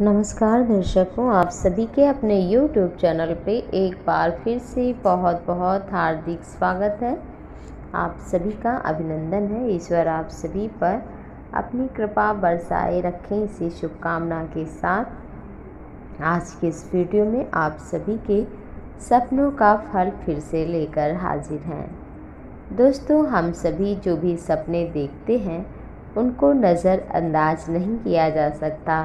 नमस्कार दर्शकों आप सभी के अपने YouTube चैनल पे एक बार फिर से बहुत बहुत हार्दिक स्वागत है। आप सभी का अभिनंदन है। ईश्वर आप सभी पर अपनी कृपा बरसाए रखें। इसी शुभकामना के साथ आज के इस वीडियो में आप सभी के सपनों का फल फिर से लेकर हाजिर हैं। दोस्तों, हम सभी जो भी सपने देखते हैं, उनको नज़रअंदाज नहीं किया जा सकता।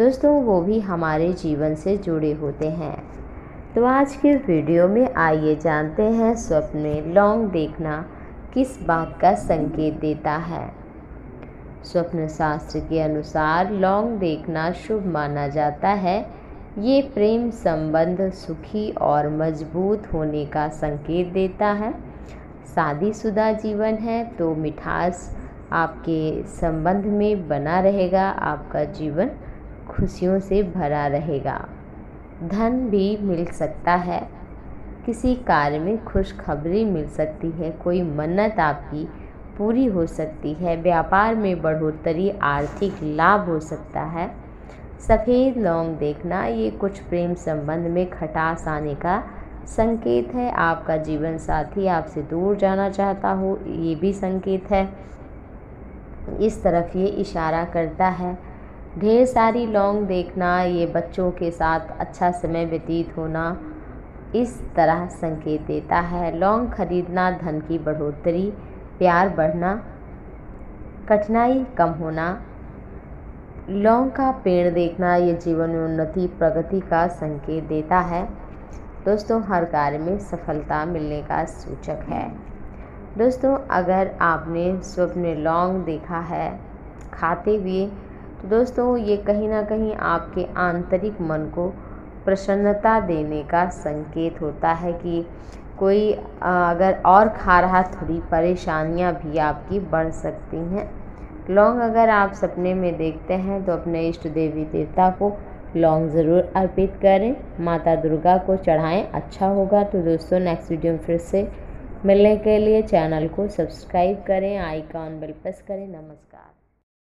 दोस्तों, वो भी हमारे जीवन से जुड़े होते हैं। तो आज के वीडियो में आइए जानते हैं स्वप्न में लौंग देखना किस बात का संकेत देता है। स्वप्न शास्त्र के अनुसार लौंग देखना शुभ माना जाता है। ये प्रेम, संबंध, सुखी और मज़बूत होने का संकेत देता है। शादीशुदा जीवन है तो मिठास आपके संबंध में बना रहेगा, आपका जीवन खुशियों से भरा रहेगा। धन भी मिल सकता है। किसी कार्य में खुशखबरी मिल सकती है। कोई मन्नत आपकी पूरी हो सकती है। व्यापार में बढ़ोतरी, आर्थिक लाभ हो सकता है। सफ़ेद लौंग देखना, ये कुछ प्रेम संबंध में खटास आने का संकेत है। आपका जीवन साथी आपसे दूर जाना चाहता हो, ये भी संकेत है। इस तरफ़ ये इशारा करता है ढेर सारी लौंग देखना, ये बच्चों के साथ अच्छा समय व्यतीत होना इस तरह संकेत देता है। लौंग खरीदना धन की बढ़ोतरी, प्यार बढ़ना, कठिनाई कम होना। लौंग का पेड़ देखना, ये जीवन में उन्नति, प्रगति का संकेत देता है। दोस्तों, हर कार्य में सफलता मिलने का सूचक है। दोस्तों, अगर आपने स्वप्न लौंग देखा है, खाते हुए तो दोस्तों, ये कहीं ना कहीं आपके आंतरिक मन को प्रसन्नता देने का संकेत होता है कि कोई अगर और खा रहा, थोड़ी परेशानियाँ भी आपकी बढ़ सकती हैं। लौंग अगर आप सपने में देखते हैं तो अपने इष्ट देवी देवता को लौंग ज़रूर अर्पित करें। माता दुर्गा को चढ़ाएँ अच्छा होगा। तो दोस्तों नेक्स्ट वीडियो में फिर से मिलने के लिए चैनल को सब्सक्राइब करें, आइकॉन बेल प्रेस करें। नमस्कार।